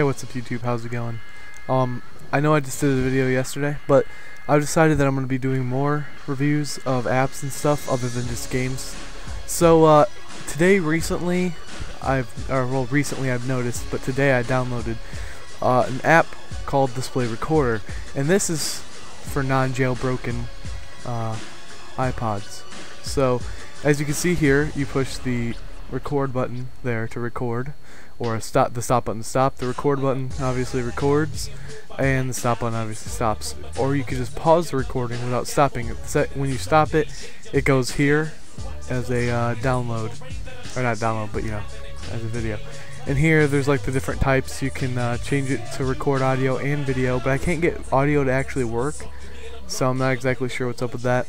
Hey, what's up YouTube? How's it going? Um, I know I just did a video yesterday, but I've decided that I'm going to be doing more reviews of apps and stuff other than just games. So, uh, today recently, I've, or well, recently I've noticed, but today I downloaded uh, an app called Display Recorder, and this is for non-jailbroken uh, iPods. So, as you can see here, you push the record button there to record, or stop the stop button to stop. The record button obviously records, and the stop button obviously stops. Or you could just pause the recording without stopping it. When you stop it, it goes here as a uh, download, or not download, but you know, as a video. And here, there's like the different types. You can uh, change it to record audio and video, but I can't get audio to actually work, so I'm not exactly sure what's up with that.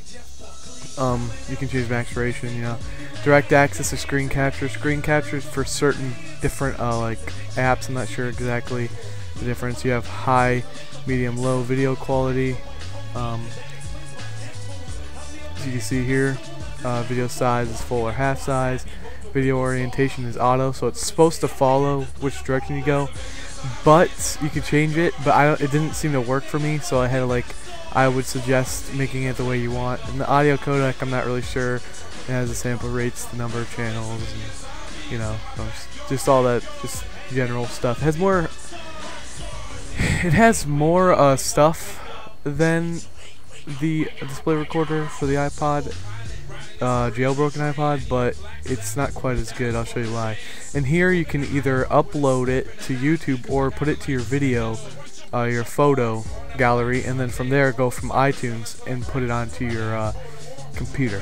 Um, you can change max duration, you know, direct access to screen capture. Screen captures for certain different uh, like apps. I'm not sure exactly the difference. You have high, medium, low video quality. Um, as you can see here, uh, video size is full or half size. Video orientation is auto, so it's supposed to follow which direction you go. But you can change it, but I it didn't seem to work for me, so I had to like I would suggest making it the way you want. And the audio codec, I'm not really sure. It has the sample rates, the number of channels, and, you know, just all that, just general stuff. It has more. It has more uh, stuff than the display recorder for the iPod, uh, jailbroken iPod, but it's not quite as good. I'll show you why. And here you can either upload it to YouTube or put it to your video, uh, your photo gallery, and then from there go from iTunes and put it onto your uh, computer.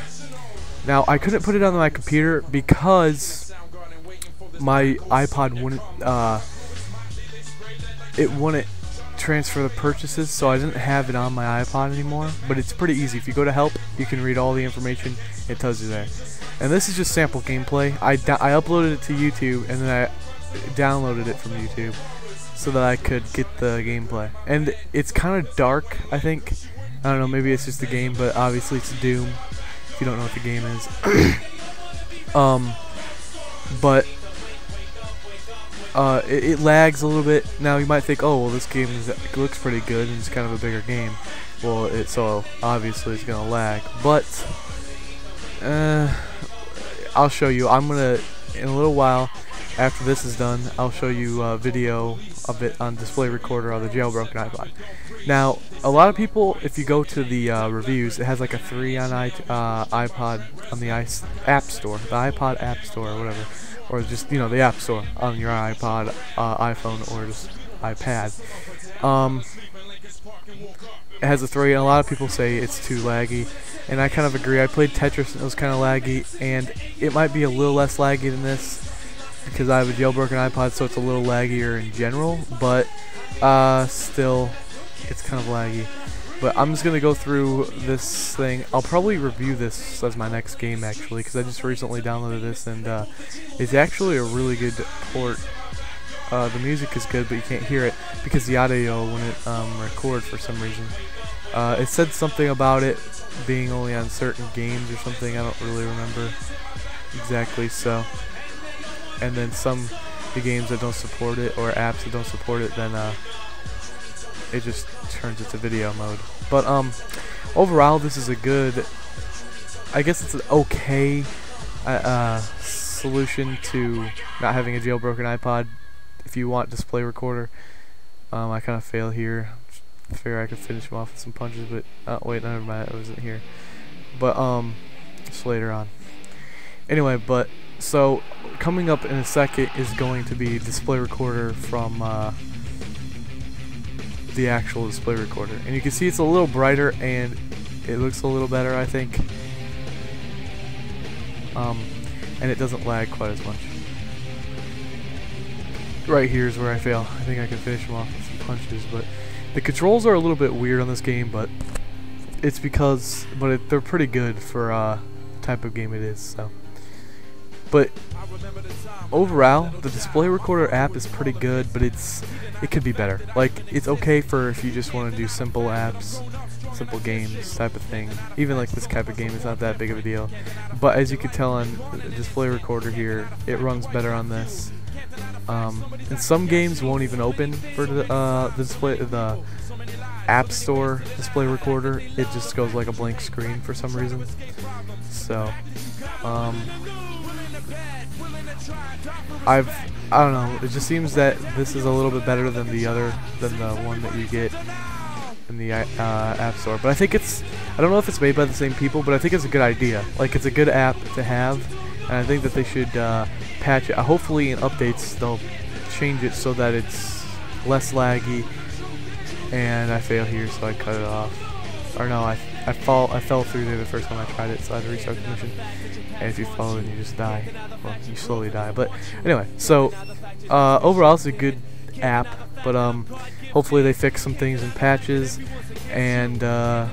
Now I couldn't put it on my computer because my iPod wouldn't uh, it wouldn't transfer the purchases, so I didn't have it on my iPod anymore. But it's pretty easy. If you go to help, you can read all the information. It tells you there. And this is just sample gameplay. I, I uploaded it to YouTube and then I downloaded it from YouTube so that I could get the gameplay. And it's kind of dark, I think. I don't know, maybe it's just the game, but obviously it's Doom, if you don't know what the game is. um, but uh, it, it, lags a little bit. Now you might think, oh, well, this game is, looks pretty good and it's kind of a bigger game. Well, it so obviously it's gonna lag, but uh, I'll show you. I'm gonna in a little while after this is done, I'll show you a video of it on display recorder on the jailbroken iPod. Now, a lot of people, if you go to the uh, reviews, it has like a 3 on I uh, iPod on the I App Store, the iPod App Store or whatever, or just, you know, the App Store on your iPod, uh, iPhone, or just iPad. Um, it has a 3, and a lot of people say it's too laggy, and I kind of agree. I played Tetris, and it was kind of laggy, and it might be a little less laggy than this, because I have a jailbroken iPod, so it's a little laggier in general, but uh, still, it's kind of laggy. But I'm just going to go through this thing. I'll probably review this as my next game, actually, because I just recently downloaded this, and uh, it's actually a really good port. Uh, the music is good, but you can't hear it because the audio wouldn't um, record for some reason. Uh, it said something about it being only on certain games or something. I don't really remember exactly, so and then some the games that don't support it or apps that don't support it then uh, it just turns it to video mode. But um overall this is a good I guess it's an okay uh, uh, solution to not having a jailbroken iPod. If you want display recorder um, I kind of fail here. Figure I could finish him off with some punches but uh, wait never mind I wasn't here. But um just later on. Anyway but so coming up in a second is going to be display recorder from uh, the actual display recorder. And you can see it's a little brighter and it looks a little better I think. Um, and it doesn't lag quite as much. Right here is where I fail. I think I can finish him off with some punches, but the controls are a little bit weird on this game, but it's because, but it, they're pretty good for uh, the type of game it is, so. But overall, the display recorder app is pretty good, but it's it could be better. Like it's okay for if you just want to do simple apps, simple games type of thing. Even like this type of game is not that big of a deal. But as you can tell on the display recorder here, it runs better on this. Um, and some games won't even open for the, uh, the display, the App Store display recorder. It just goes like a blank screen for some reason. So, um, I've I don't know. It just seems that this is a little bit better than the other than the one that you get in the uh, App Store. But I think it's I don't know if it's made by the same people, but I think it's a good idea. Like it's a good app to have, and I think that they should uh, patch it. Uh, hopefully, in updates they'll change it so that it's less laggy. And I fail here, so I cut it off. Or no, I I fall I fell through there the first time I tried it, so I had to restart the mission. And if you fall, then you just die. Well, you slowly die. But anyway, so uh, overall, it's a good app. But um, hopefully they fix some things in patches. And uh,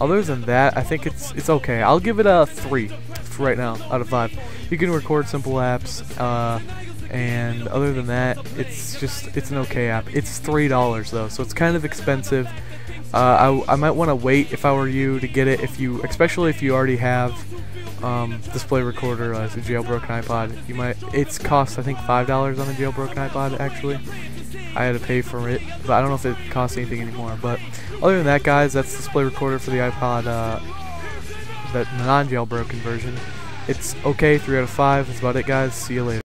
other than that, I think it's it's okay. I'll give it a three right now out of five. You can record simple apps. Uh, and other than that, it's just it's an okay app. It's three dollars though, so it's kind of expensive. Uh, I, I might want to wait if I were you to get it if you especially if you already have um, display recorder as a jailbroken iPod. You might it's cost I think five dollars on a jailbroken iPod actually. I had to pay for it but I don't know if it costs anything anymore. But other than that guys that's display recorder for the iPod uh, that non jailbroken version. It's okay 3 out of 5 that's about it guys. See you later